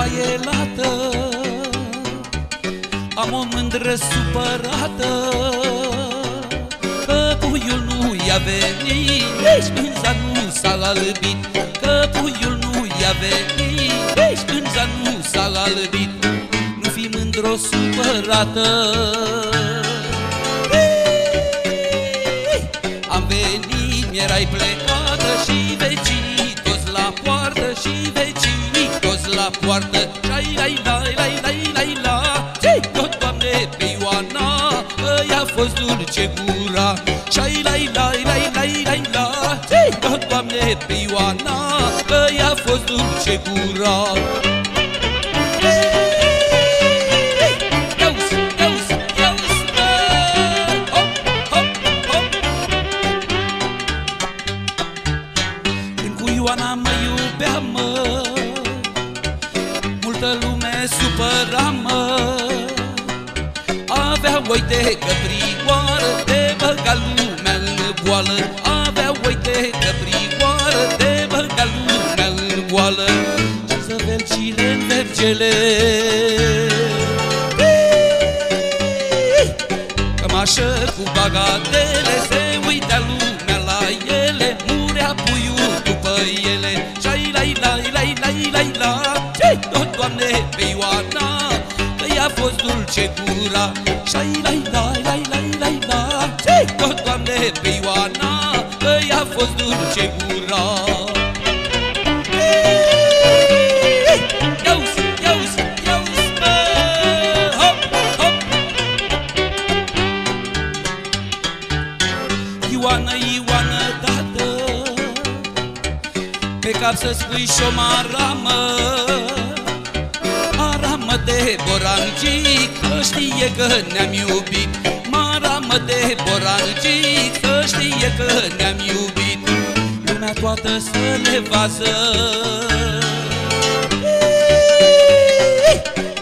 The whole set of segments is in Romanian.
foaie lată Am o mândră supărată. Că nu i-a venit Nici nu s-a albit Că nu i-a venit Nici nu s-a albit Nu fi mândră supărată. Am venit, mi-erai plecată Și vecinii toți la poartă Și vecinii la poartă Și lai lai lai lai lai la Tot, Doamne, pe Ioana Ăia a fost dulce gura Și lai lai lai lai lai la Tot, Doamne, pe Ioana Ăia a fost dulce gura Iauzi, iauzi, iauzi, bă! Hop, hop, hop! Când cu Ioana mă iubea, mă Multă lume supăra, mă. Avea oi de căprioară De băga lumea în boală Avea oi de căprioară De băga lumea în boală Ce să vergile în vergele Cămașă cu bagatele Se uitea lumea Tot Doamne pe Ioana Că i-a fost dulce gura Și lai lai lai lai lai la Tot Doamne pe Ioana Că i-a fost dulce gura Iauzi, iauzi, iauzi, bă! Hop, hop! Ioană, Ioană, tată Pe cap să spui și-o maramă Maramă de borancic Să știe că ne-am iubit. Maramă de borancic Să știe că ne-am iubit. Lumea toată să ne vază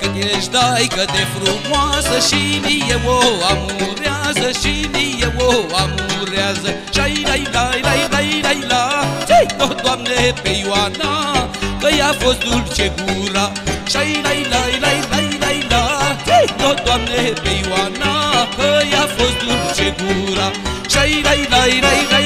Cât ești daică de frumoasă Și mie o amurează Și mie o amurează. Și lai lai lai lai lai la. Tot Doamne pe Ioana Că i-a fost dulce gura. Și lai lai lai lai lai la Tot Doamne pe Ioana Că i-a fost dulce gura. Și lai lai lai lai